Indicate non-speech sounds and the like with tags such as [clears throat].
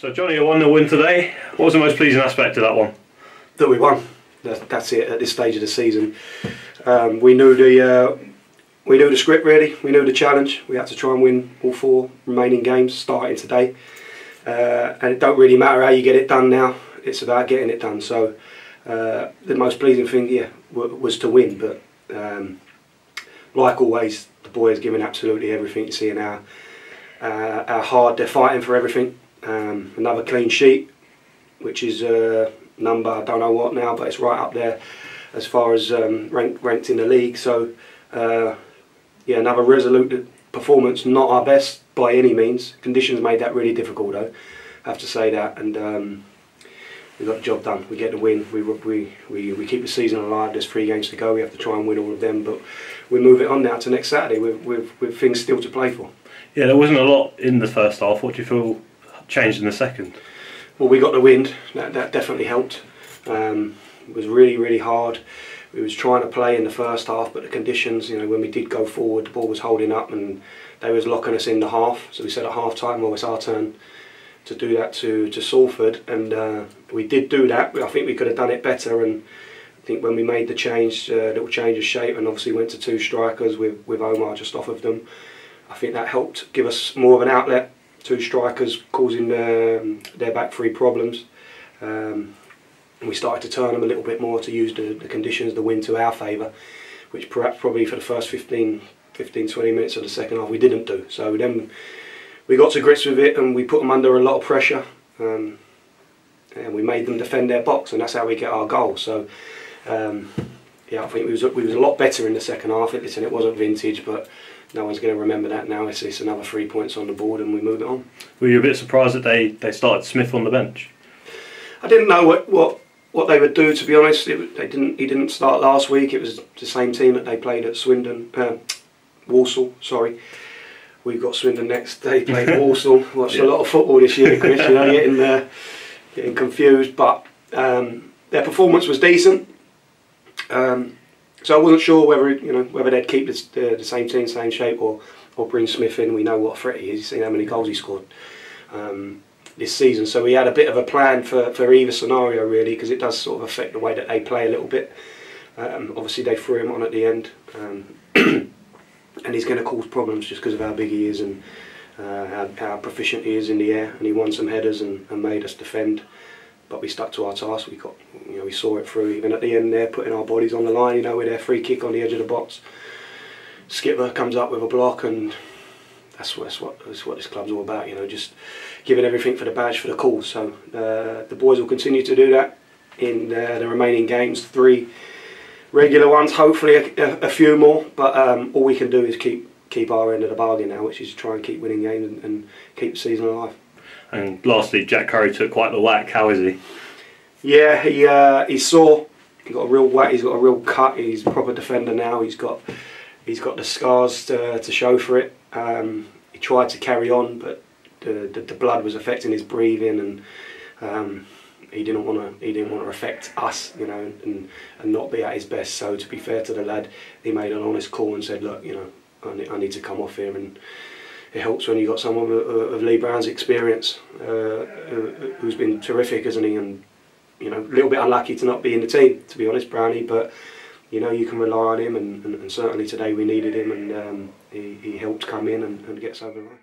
So Johnnie, a 1 0 win today. What was the most pleasing aspect of that one? That we won. That's it at this stage of the season. Um, we knew the uh, we knew the script really. We knew the challenge. We had to try and win all four remaining games starting today. Uh, and it don't really matter how you get it done now. It's about getting it done. So uh, the most pleasing thing, yeah, was to win. But um, like always, the boys giving absolutely everything. You see our uh, how hard they're fighting for everything. Um, another clean sheet, which is a number I don't know what now, but it's right up there as far as um, ranked, ranked in the league. So uh, yeah, another resolute performance. Not our best by any means. Conditions made that really difficult though. I have to say that, and um, we got the job done. We get the win. We, we we we keep the season alive. There's three games to go. We have to try and win all of them, but we move it on now to next Saturday with with, with things still to play for. Yeah, there wasn't a lot in the first half. What do you feel changed in the second? Well, we got the wind. That, that definitely helped. Um, it was really, really hard. We was trying to play in the first half, but the conditions, you know, when we did go forward, the ball was holding up and they was locking us in the half. So we said at half time, well, it's our turn to do that to, to Salford. And uh, we did do that. I think we could have done it better. And I think when we made the change, uh, little change of shape, and obviously went to two strikers with, with Omar just off of them, I think that helped give us more of an outlet. Two strikers causing um, their back three problems. Um, we started to turn them a little bit more to use the, the conditions, the wind to our favour, which perhaps probably for the first 15, 15, 20 minutes of the second half we didn't do. So then we got to grips with it and we put them under a lot of pressure. Um, and we made them defend their box, and that's how we get our goal. So, um, yeah, I think we was we was a lot better in the second half. Listen, it wasn't vintage, but no one's going to remember that now. It's, it's another three points on the board and we move it on. Were you a bit surprised that they, they started Smith on the bench? I didn't know what, what, what they would do, to be honest. It, they didn't. He didn't start last week. It was the same team that they played at Swindon, uh, Walsall, sorry. We've got Swindon next. They played [laughs] Walsall. Watched yeah. a lot of football this year, Chris. You know, getting uh, getting confused. But um, their performance was decent. Um, so I wasn't sure whether you know whether they'd keep the, the same team, same shape, or or bring Smith in. We know what a threat he is. You've seen how many goals he scored um, this season. So we had a bit of a plan for, for either scenario really, because it does sort of affect the way that they play a little bit. Um, obviously they threw him on at the end, um, [clears throat] and he's going to cause problems just because of how big he is and uh, how, how, proficient he is in the air. And he won some headers and, and made us defend but we stuck to our task. We got, you know, we saw it through. Even at the end there, putting our bodies on the line. You know, with their free kick on the edge of the box. Skipper comes up with a block, and that's what that's what, that's what this club's all about. You know, just giving everything for the badge for the cause. So uh, the boys will continue to do that in uh, the remaining games. Three regular ones, hopefully a, a, a few more. But um, all we can do is keep keep our end of the bargain now, which is try and keep winning games and, and keep the season alive. And lastly, Jack Currie took quite the whack. How is he? Yeah, he uh, he's sore. He got a real whack. He's got a real cut. He's a proper defender now. He's got he's got the scars to, to show for it. Um, he tried to carry on, but the, the, the blood was affecting his breathing, and um, he didn't want to he didn't want to affect us, you know, and and not be at his best. So to be fair to the lad, he made an honest call and said, look, you know, I need, I need to come off here and it helps when you've got someone of, Lee Brown's experience uh, who's been terrific, isn't he? And you know, a little bit unlucky to not be in the team, to be honest, Brownie. But you know, you can rely on him, and, and, and certainly today we needed him, and um, he, he helped come in and, and get the line.